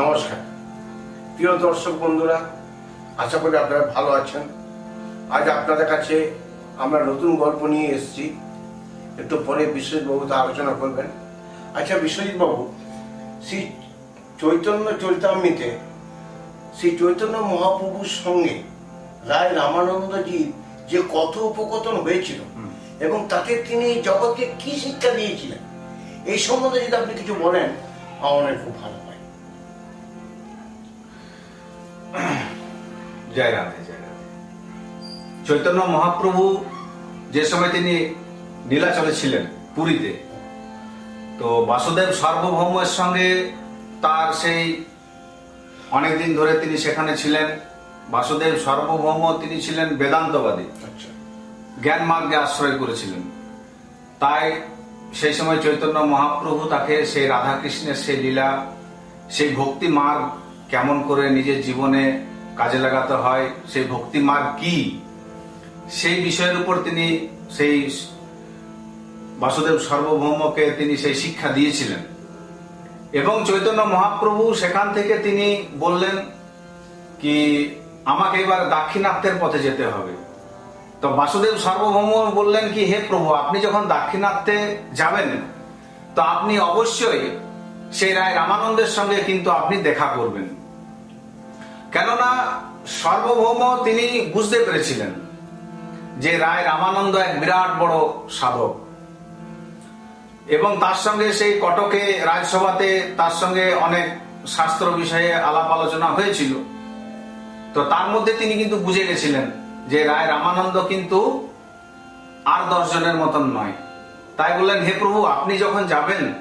নমস্কার। প্রিয় দর্শক বন্ধুরা আশা করি আপনারা ভালো আছেন। আজ আপনাদের কাছে আমরা নতুন গল্প নিয়ে এসেছি। একটু পরে বিশ্বজিৎবাবু তা আলোচনা করবেন। আচ্ছা বিশ্বজিৎবাবু শ্রী চৈতন্য চরিতামৃতে শ্রী চৈতন্য মহাপ্রভুর সঙ্গে রায় রামানন্দজির যে কত উপকথন হয়েছিল এবং তাতে তিনি জগৎকে কি শিক্ষা দিয়েছিলেন এই সম্বন্ধে যদি আপনি কিছু বলেন আমার খুব ভালো। জয় রাধে জয় রাধে চৈতন্য মহাপ্রভু যে সময় তিনি নীলাচলে ছিলেন পুরীতে তো বাসুদেব সার্বভৌমের সঙ্গে তার সেই অনেকদিন ধরে তিনি সেখানে ছিলেন। বাসুদেব সার্বভৌম তিনি ছিলেন বেদান্তবাদী। আচ্ছা। জ্ঞান মার্গে আশ্রয় করেছিলেন। তাই সেই সময় চৈতন্য মহাপ্রভু তাকে সেই রাধাকৃষ্ণের সেই লীলা সেই ভক্তি মার্গ কেমন করে নিজের জীবনে কাজে লাগাতে হয়, সেই ভক্তি মার্গ কি? সেই বিষয়ের উপর তিনি সেই বাসুদেব সার্বভৌমকে তিনি সেই শিক্ষা দিয়েছিলেন। এবং চৈতন্য মহাপ্রভু সেখান থেকে তিনি বললেন কি, আমাকে এবার দাক্ষিণাত্যের পথে যেতে হবে। তো বাসুদেব সার্বভৌম বললেন কি, হে প্রভু, আপনি যখন দাক্ষিণাত্যে যাবেন, তো আপনি অবশ্যই সেই রায় রামানন্দের সঙ্গে কিন্তু আপনি দেখা করবেন। কেননা সার্বভৌম তিনি বুঝতে পেরেছিলেন যে রায় রামানন্দ এক বিরাট বড় সাধক। এবং তার সঙ্গে সেই কটকে রাজসভাতে তার সঙ্গে অনেক শাস্ত্র বিষয়ে আলাপ আলোচনা হয়েছিল। তো তার মধ্যে তিনি কিন্তু বুঝে গেছিলেন যে রায় রামানন্দ কিন্তু আর দশজনের মতন নয়। তাই বললেন, হে প্রভু, আপনি যখন যাবেন,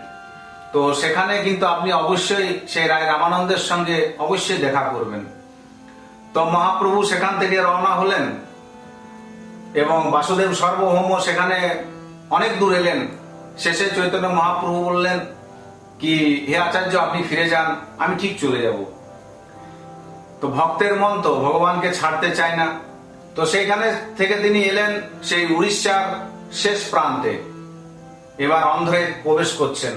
তো সেখানে কিন্তু আপনি অবশ্যই সেই রায় রামানন্দের সঙ্গে অবশ্যই দেখা করবেন। তো মহাপ্রভু সেখান থেকে রওনা হলেন এবং বাসুদেব সর্বভৌম সেখানে অনেক দূর এলেন। শেষে চৈতন্য মহাপ্রভু বললেন কি, হে আচার্য, আপনি ফিরে যান, আমি ঠিক চলে যাব। তো ভক্তের মন তো ভগবানকে ছাড়তে চায় না। তো সেইখানে থেকে তিনি এলেন সেই উড়িষ্যার শেষ প্রান্তে। এবার অন্ধ্রে প্রবেশ করছেন।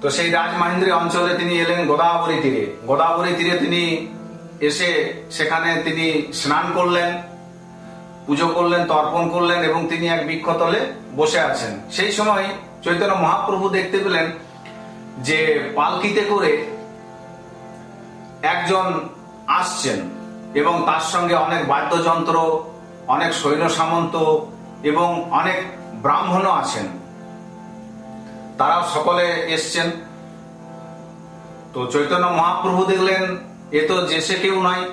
তো সেই রাজমাহিন্দ্রী অঞ্চলে তিনি এলেন গোদাবরী তীরে। গোদাবরী তীরে তিনি এসে সেখানে তিনি স্নান করলেন, পুজো করলেন, তর্পণ করলেন এবং তিনি এক বৃক্ষতলে বসে আছেন। সেই সময় চৈতন্য মহাপ্রভু দেখতে পেলেন যে পালকিতে করে একজন আসছেন এবং তার সঙ্গে অনেক বাদ্যযন্ত্র, অনেক সৈন্য সামন্ত এবং অনেক ব্রাহ্মণও আছেন। তারা সকলে এসছেন। তো চৈতন্য মহাপ্রভু দেখলেন এ তো যে কেউ নয়।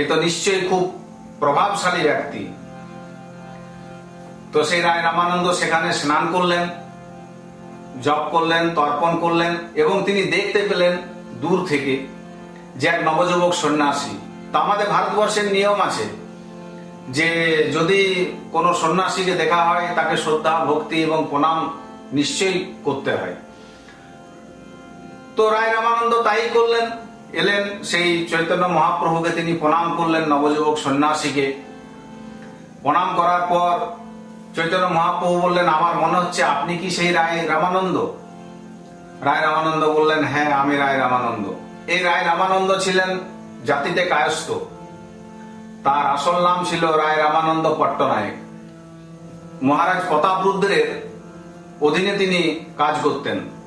এ তো নিশ্চয়ই খুব প্রভাবশালী ব্যক্তি। তো সেই রায় রামানন্দ সেখানে স্নান করলেন, জপ করলেন, তর্পণ করলেন এবং তিনি দেখতে পেলেন দূর থেকে যে এক নবযুবক সন্ন্যাসী। তা আমাদের ভারতবর্ষের নিয়ম আছে যে যদি কোনো সন্ন্যাসীকে দেখা হয়, তাকে শ্রদ্ধা, ভক্তি এবং প্রণাম নিশ্চয়ই করতে হয়। তো রায় রামানন্দ তাই করলেন। এলেন সেই চৈতন্য মহাপ্রভুকে তিনি প্রণাম করলেন নবযুবক সন্ন্যাসীকে। প্রণাম করার পর চৈতন্য মহাপ্রভু বললেন, আমার মনে হচ্ছে আপনি কি সেই রায় রামানন্দ? রায় রামানন্দ বললেন হ্যাঁ আমি রায় রামানন্দ। এই রায় রামানন্দ ছিলেন জাতিতে কায়স্থ। তার আসল নাম ছিল রায় রামানন্দ পট্টনায়ক। মহারাজ প্রতাপরুদ্রের অধীনে তিনি কাজ করতেন।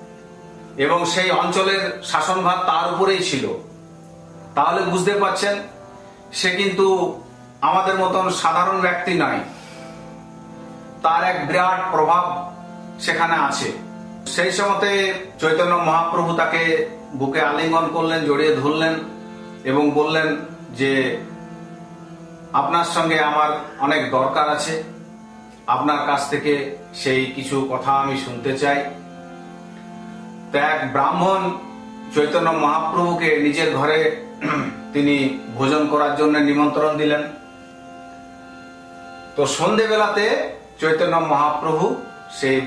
এবং সেই অঞ্চলের শাসনভার তার উপরেই ছিল। তাহলে বুঝতে পাচ্ছেন সে কিন্তু আমাদের মতন সাধারণ ব্যক্তি নয়। তার এক বিরাট প্রভাব সেখানে আছে। সেই সময়তে চৈতন্য মহাপ্রভু তাকে বুকে আলিঙ্গন করলেন, জড়িয়ে ধরলেন এবং বললেন যে, আপনার সঙ্গে আমার অনেক দরকার আছে। আপনার কাছ থেকে সেই কিছু কথা আমি শুনতে চাই। তো এক ব্রাহ্মণ চৈতন্য মহাপ্রভুকে নিজের ঘরে তিনি ভোজন করার জন্য নিমন্ত্রণ দিলেন। তো সন্ধেবেলাতে চৈতন্য মহাপ্রভু সেই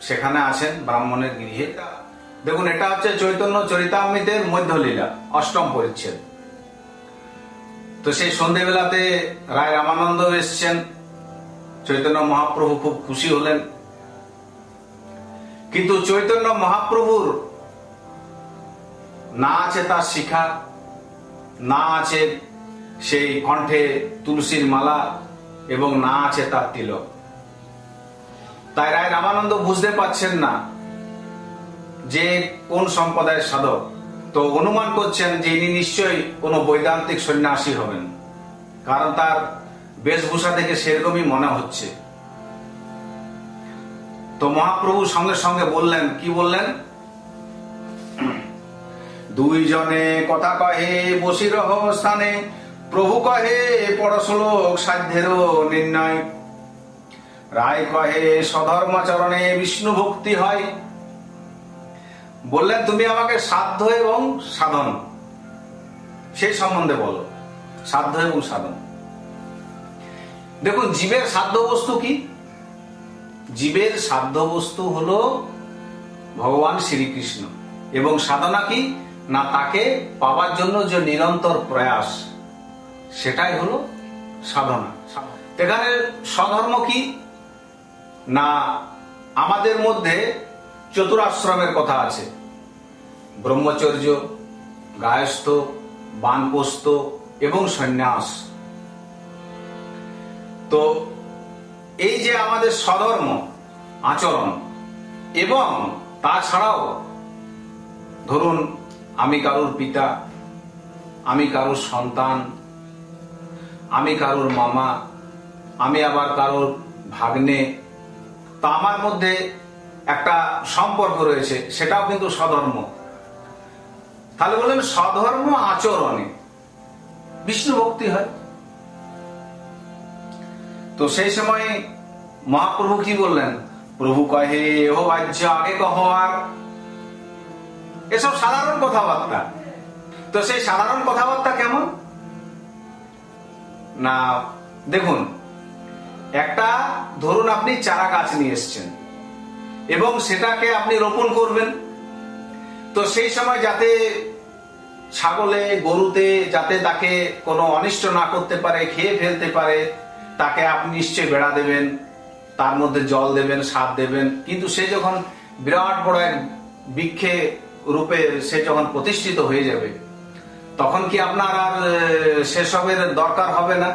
সেখানে আছেন ব্রাহ্মণের গৃহে। দেখুন, এটা হচ্ছে চৈতন্য চরিতামৃতের মধ্যলীলা, অষ্টম পরিচ্ছেদ। তো সেই সন্ধেবেলাতে রায় রামানন্দ এসছেন। চৈতন্য মহাপ্রভু খুব খুশি হলেন। কিন্তু চৈতন্য মহাপ্রভুর না আছে তার শিখা, না আছে সেই কণ্ঠে তুলসীর মালা এবং না আছে তার তিলক। তাই রায় রামানন্দ বুঝতে পাচ্ছেন না যে কোন সম্প্রদায়ের সাধক। তো অনুমান করছেন যে ইনি নিশ্চয়ই কোনো বৈদান্তিক সন্ন্যাসী হবেন, কারণ তার বেশভূষা থেকে সেরকমই মনে হচ্ছে। তো মহাপ্রভু সঙ্গে সঙ্গে বললেন, কি বললেন? দুইজনে কথা কহে, বসি রহ স্থানে। প্রভু কহে পরশলোক সাধ্যেরও নির্ণয়। রায় কহে সধর্মাচরণে বিষ্ণু ভক্তি হয়। বললেন, তুমি আমাকে সাধ্য এবং সাধন। সেই সম্বন্ধে বলো, সাধ্য এবং সাধন। দেখুন, জীবের সাধ্য বস্তু কি? জীবের সাধ্য বস্তু হলো ভগবান শ্রীকৃষ্ণ। এবং সাধনা কি? না, তাকে পাওয়ার জন্য যে নিরন্তর প্রয়াস, সেটাই হলো সাধনা। এখানে স্বধর্ম কি? না, আমাদের মধ্যে চতুরাশ্রমের কথা আছে। ব্রহ্মচর্য, গায়স্থ, বানপ্রস্থ এবং সন্ন্যাস। তো এই যে আমাদের স্বধর্ম আচরণ এবং তাছাড়াও, ধরুন, আমি কারুর পিতা, আমি কারুর সন্তান, আমি কারুর মামা, আমি আবার কারুর ভাগ্নে, তা আমার মধ্যে একটা সম্পর্ক রয়েছে, সেটাও কিন্তু স্বধর্ম। তাহলে বললেন স্বধর্ম আচরণে বিষ্ণু ভক্তি হয়। তো সেই সময় মহাপ্রভু কি বললেন? প্রভু কহে ও বাহ্য আগে কহ আর এসব সাধারণ কথাবার্তা। তো সেই সাধারণ কথাবার্তা কেমন? না, দেখুন, একটা ধরুন আপনি চারা গাছ নিয়ে এসছেন, এবং সেটাকে আপনি রোপণ করবেন। তো সেই সময় যাতে ছাগলে, গরুতে যাতে তাকে কোনো অনিষ্ট না করতে পারে, খেয়ে ফেলতে পারে তাকে আপনি নিশ্চয়ই বেড়া দেবেন, তার মধ্যে জল দেবেন, সার দেবেন। কিন্তু সে যখন বিরাট বড় এক বৃক্ষে রূপে সে যখন প্রতিষ্ঠিত হয়ে যাবে, তখন কি আপনার আর সেসবের দরকার হবে না?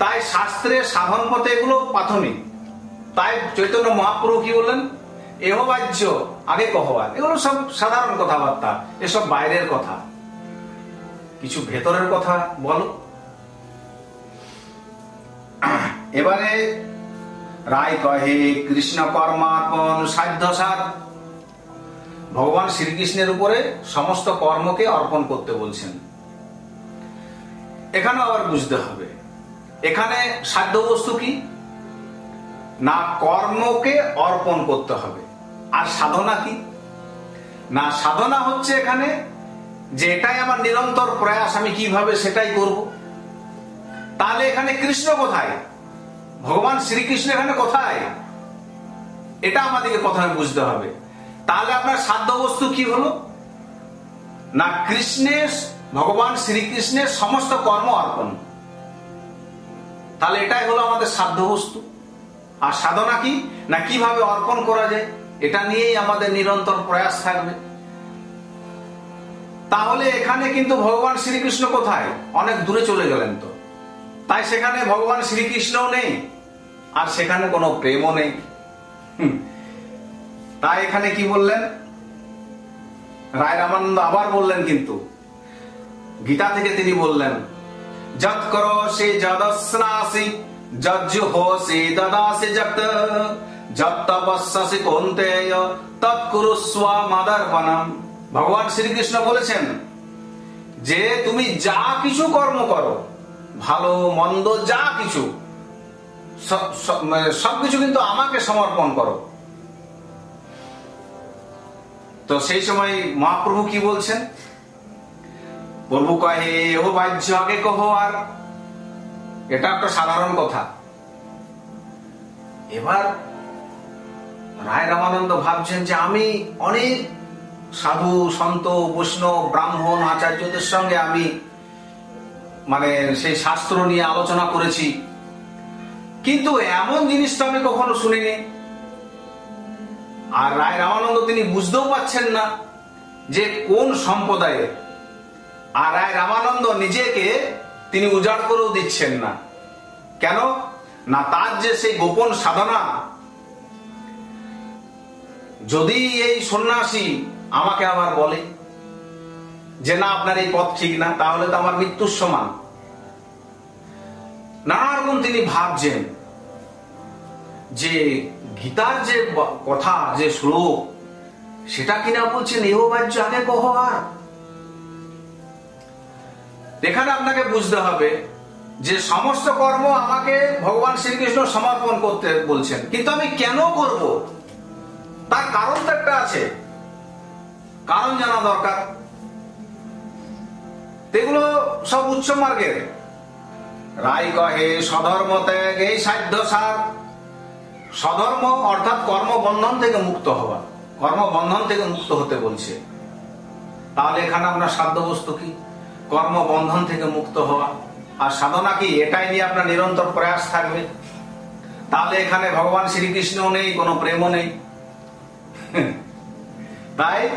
তাই শাস্ত্রে সাধন পথে এগুলো প্রাথমিক। তাই চৈতন্য মহাপ্রভু কি বললেন? এহ বাহ্য, আগে কহবার এগুলো সব সাধারণ কথাবার্তা, এসব বাইরের কথা। কিছু ভেতরের কথা বলো। এবারে রায় কহে, কৃষ্ণ কর্মার্পণ সাধ্য সাধ। ভগবান শ্রীকৃষ্ণের উপরে সমস্ত কর্মকে অর্পণ করতে বলছেন। এখানেও আবার বুঝতে হবে, এখানে সাধ্য বস্তু কি? না কর্মকে অর্পণ করতে হবে, আর সাধনা কি? না সাধনা হচ্ছে এখানে যে এটাই আমার নিরন্তর প্রয়াস, আমি কীভাবে সেটাই করব? তাহলে এখানে কৃষ্ণ কোথায়? ভগবান শ্রীকৃষ্ণ এখানে কোথায়? এটা আমাদেরকে প্রথমে বুঝতে হবে। তাহলে আপনার সাধ্য বস্তু কি হলো? না, কৃষ্ণের, ভগবান শ্রীকৃষ্ণের সমস্ত কর্ম অর্পণ। তাহলে এটাই হলো আমাদের সাধ্য বস্তু। আর সাধনা কি? না, কীভাবে অর্পণ করা যায়? এটা নিয়েই আমাদের নিরন্তর প্রয়াস থাকবে। তাহলে এখানে কিন্তু ভগবান শ্রীকৃষ্ণ কোথায়? অনেক দূরে চলে গেলেন তো। তাই সেখানে ভগবান শ্রীকৃষ্ণও নেই, আর সেখানে কোনো প্রেমও নেই। তাই এখানে কি বললেন? রায় রামানন্দ আবার বললেন কিন্তু, গীতা থেকে তিনি বললেন যত করো সে যদস্নাসি, যজ্জু হো সে দদাসি যত যত তপস্যাসি কন্তেয় তৎকুরু স্বামাদর্পণম। ভগবান শ্রীকৃষ্ণ বলেছেন যে তুমি যা কিছু কর্ম করো ভালো, মন্দ, যা কিছু। সবকিছু কিন্তু আমাকে সমর্পণ করো। তো সেই সময় মহাপ্রভু কি বলছেন? প্রভু কহে ও বাহ্য, আগে কহ আর। এটা একটা সাধারণ কথা। এবার রায় রামানন্দ ভাবছেন যে আমি অনেক সাধু, সন্ত, বৈষ্ণব, ব্রাহ্মণ, আচার্যদের সঙ্গে আমি মানে সেই শাস্ত্র নিয়ে আলোচনা করেছি। কিন্তু এমন জিনিস তো আমি কখনো শুনিনি। আর রায় রামানন্দ তিনি বুঝতেও পাচ্ছেন না যে কোন সম্প্রদায়ের। আর রায় রামানন্দ নিজেকে তিনি উজাড় করেও দিচ্ছেন না। কেন? না তার যে সেই গোপন সাধনা। যদি এই সন্ন্যাসী আমাকে আবার বলে যে, না, আপনার এই পথ ঠিক না, তাহলে তো আমার মৃত্যুর সমান। নানা রকম তিনি ভাবছেন যে গীতার যে কথা, যে শ্লোক, সেটা কিনা বলছেন এহ বাহ্য, আগে কহ আর। এখানে আপনাকে বুঝতে হবে যে সমস্ত কর্ম আমাকে ভগবান শ্রীকৃষ্ণ সমর্পণ করতে বলছেন। কিন্তু আমি কেন করব? তার কারণ তো একটা আছে। কারণ জানা দরকার। এগুলো সব উচ্চ মার্গের। রায় কহে সধর্ম ত্যাগ এই সাধ্য সার। সধর্ম অর্থাৎ কর্মবন্ধন থেকে মুক্ত হওয়া। কর্মবন্ধন থেকে মুক্ত হতে বলছে। তাহলে এখানে আপনার সাধ্য বস্তু কি? কর্মবন্ধন থেকে মুক্ত হওয়া। আর সাধনা কি? এটাই নিয়ে আপনার নিরন্তর প্রয়াস থাকবে। তাহলে এখানে ভগবান শ্রীকৃষ্ণ নেই, কোনো প্রেমও নেই। তাই